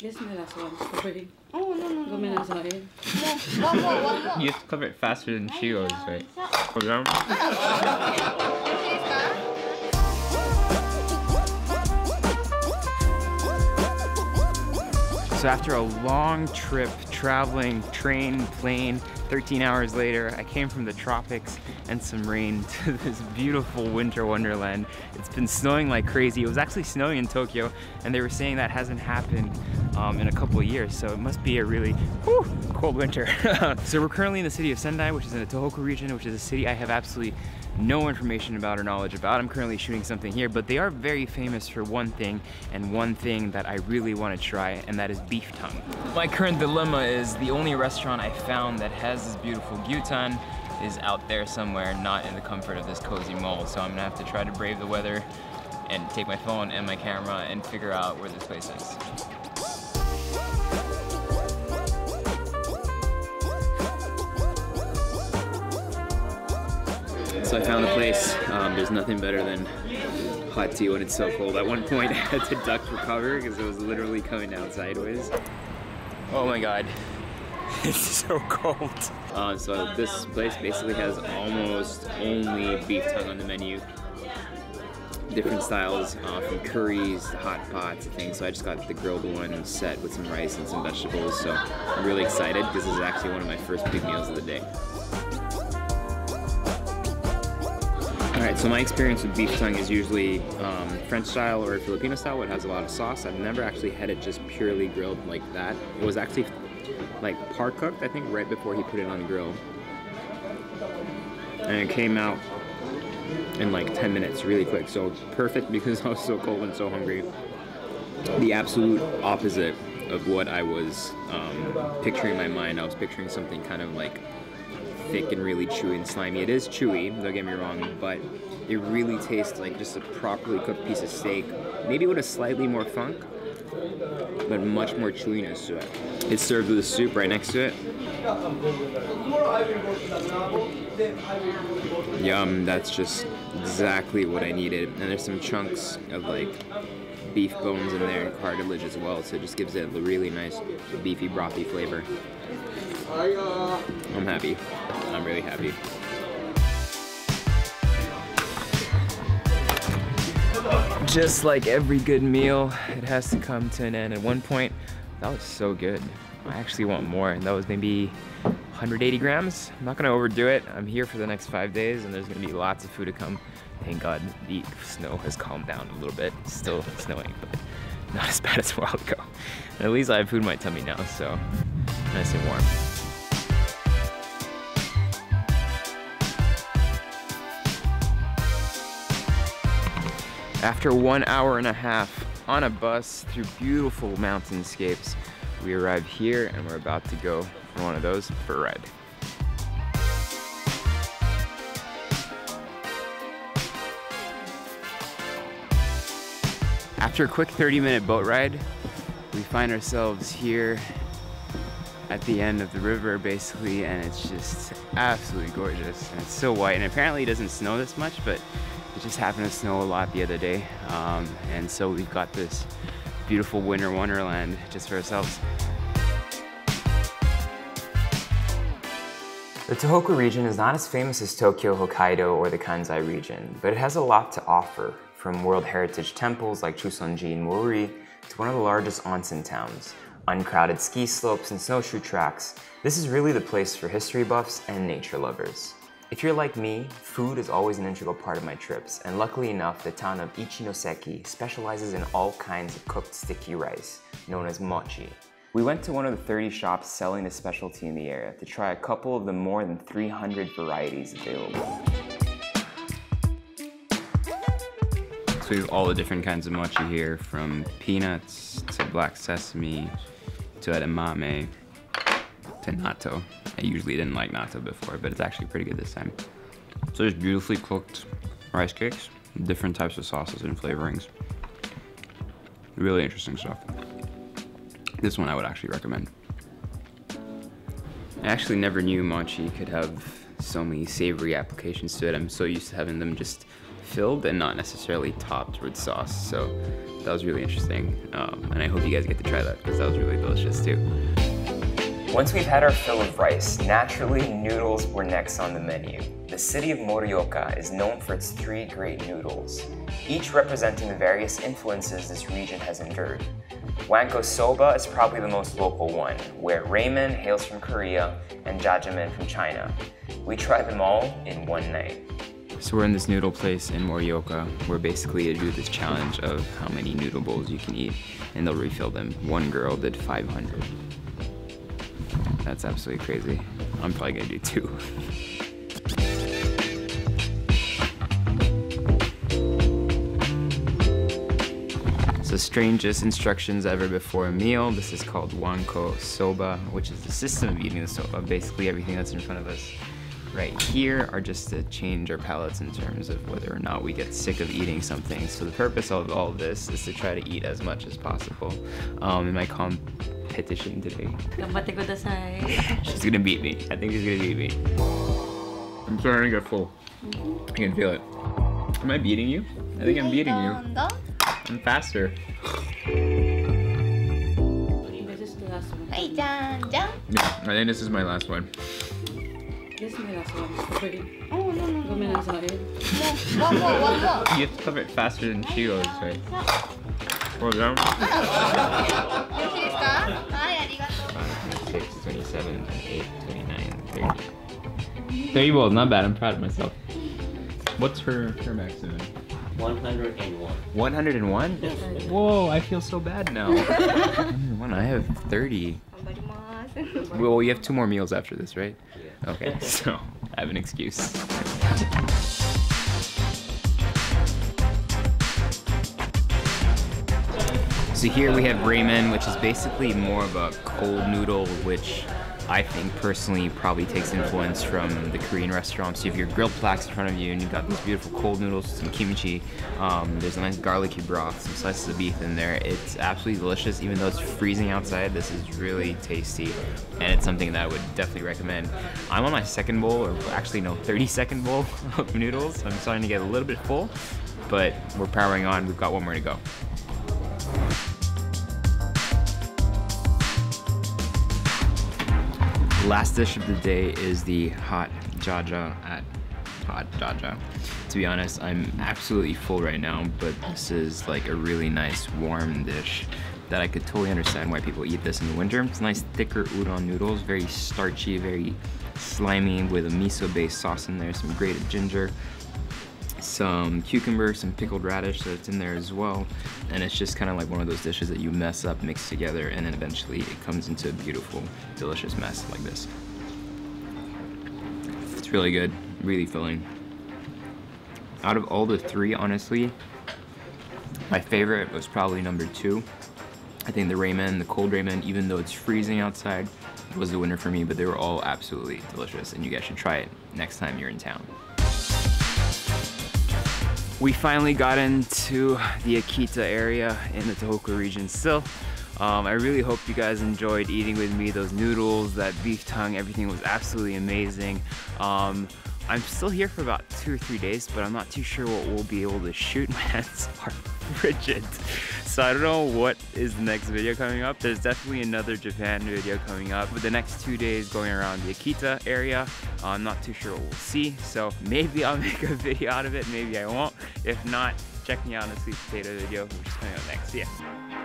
Yes, my last one. Sorry. Oh, no, no, Go no. na sa akin. no. One more, one more. You have to cover it faster than she goes, right? Hold on. So after a long trip, traveling, train, plane, 13 hours later, I came from the tropics and some rain to this beautiful winter wonderland. It's been snowing like crazy. It was actually snowing in Tokyo, and they were saying that hasn't happened um, in a couple of years, so it must be a really whew, cold winter. so we're currently in the city of Sendai, which is in the Tohoku region, which is a city I have absolutely no information about or knowledge about. I'm currently shooting something here, but they are very famous for one thing and one thing that I really want to try, and that is beef tongue. My current dilemma is the only restaurant I found that has this beautiful gyutan is out there somewhere, not in the comfort of this cozy mall. So I'm gonna have to try to brave the weather and take my phone and my camera and figure out where this place is. So I found a place. Um, there's nothing better than hot tea when it's so cold. At one point, I had to duck for cover because it was literally coming down sideways. Oh my god, it's so cold. Uh, so this place basically has almost only beef tongue on the menu. Different styles, uh, from curries to hot pots and things. So I just got the grilled one set with some rice and some vegetables. So I'm really excited because this is actually one of my first big meals of the day. Alright, so my experience with beef tongue is usually um, French style or Filipino style, where it has a lot of sauce. I've never actually had it just purely grilled like that. It was actually like par cooked, I think, right before he put it on the grill. And it came out in like 10 minutes, really quick. So perfect because I was so cold and so hungry. The absolute opposite of what I was um, picturing in my mind. I was picturing something kind of like thick and really chewy and slimy. It is chewy, don't get me wrong, but it really tastes like just a properly cooked piece of steak, maybe with a slightly more funk, but much more chewiness to it. It's served with a soup right next to it. Yum, that's just exactly what I needed. And there's some chunks of like beef bones in there and cartilage as well, so it just gives it a really nice beefy, brothy flavor. I'm happy. I'm really happy. Just like every good meal, it has to come to an end. At one point, that was so good. I actually want more, and that was maybe 180 grams. I'm not gonna overdo it. I'm here for the next five days, and there's gonna be lots of food to come. Thank God the snow has calmed down a little bit. It's still snowing, but not as bad as a while ago. At least I have food in my tummy now, so nice and warm. After one hour and a half on a bus through beautiful mountainscapes, we arrive here and we're about to go for one of those for a ride. After a quick 30 minute boat ride, we find ourselves here at the end of the river basically and it's just absolutely gorgeous and it's so white and apparently it doesn't snow this much but it just happened to snow a lot the other day um, and so we've got this beautiful winter wonderland just for ourselves. The Tohoku region is not as famous as Tokyo, Hokkaido, or the Kansai region, but it has a lot to offer, from World Heritage temples like Chusonji and Mori to one of the largest onsen towns, uncrowded ski slopes and snowshoe tracks. This is really the place for history buffs and nature lovers. If you're like me, food is always an integral part of my trips, and luckily enough, the town of Ichinoseki specializes in all kinds of cooked sticky rice, known as mochi. We went to one of the 30 shops selling this specialty in the area to try a couple of the more than 300 varieties available. So we have all the different kinds of mochi here, from peanuts to black sesame to edamame to natto. I usually didn't like natto before, but it's actually pretty good this time. So there's beautifully cooked rice cakes, different types of sauces and flavorings. Really interesting stuff. This one I would actually recommend. I actually never knew mochi could have so many savory applications to it. I'm so used to having them just filled and not necessarily topped with sauce. So that was really interesting. Um, and I hope you guys get to try that because that was really delicious too. Once we've had our fill of rice, naturally noodles were next on the menu. The city of Morioka is known for its three great noodles, each representing the various influences this region has endured. Wanko soba is probably the most local one, where reimen hails from Korea and jajamen from China. We tried them all in one night. So we're in this noodle place in Morioka where basically you do this challenge of how many noodle bowls you can eat and they'll refill them. One girl did 500. That's absolutely crazy. I'm probably gonna do two. So strangest instructions ever before a meal. This is called wanko soba, which is the system of eating the soba. Basically everything that's in front of us right here are just to change our palates in terms of whether or not we get sick of eating something. So the purpose of all of this is to try to eat as much as possible um, in my competition today. she's gonna beat me. I think she's gonna beat me. I'm starting to get full. Mm -hmm. I can feel it. Am I beating you? I think I'm beating you. I'm faster. Yeah, I think this is my last one. Oh, no, no, no. Go one. More, one more. You have to cover it faster than she goes, right? Well done. Six, 30. 30 not bad. I'm proud of myself. What's her, her maximum? 101. 101? Whoa, I feel so bad now. 101, I have 30. well, you have two more meals after this, right? Yeah. Okay, so I have an excuse. So here we have reimen, which is basically more of a cold noodle, which I think personally probably takes influence from the Korean restaurants. You have your grilled plaques in front of you, and you've got these beautiful cold noodles, some kimchi. Um, there's a nice garlicky broth, some slices of beef in there. It's absolutely delicious, even though it's freezing outside. This is really tasty, and it's something that I would definitely recommend. I'm on my second bowl, or actually no, 30 second bowl of noodles. I'm starting to get a little bit full, but we're powering on. We've got one more to go. Last dish of the day is the hot jaja at hot jaja. To be honest, I'm absolutely full right now, but this is like a really nice warm dish that I could totally understand why people eat this in the winter. It's nice thicker udon noodles, very starchy, very slimy with a miso-based sauce in there, some grated ginger, some cucumber, some pickled radish that's in there as well. And it's just kind of like one of those dishes that you mess up, mix together, and then eventually it comes into a beautiful, delicious mess like this. It's really good, really filling. Out of all the three, honestly, my favorite was probably number two. I think the reimen, the cold reimen, even though it's freezing outside, was the winner for me, but they were all absolutely delicious, and you guys should try it next time you're in town. We finally got into the Akita area in the Tohoku region still. Um, I really hope you guys enjoyed eating with me those noodles, that beef tongue, everything was absolutely amazing. Um, I'm still here for about two or three days, but I'm not too sure what we'll be able to shoot. My hands are frigid. So I don't know what is the next video coming up. There's definitely another Japan video coming up. But the next two days going around the Akita area, I'm not too sure what we'll see. So maybe I'll make a video out of it, maybe I won't. If not, check me out on the sweet potato video, which is coming up next. Ya.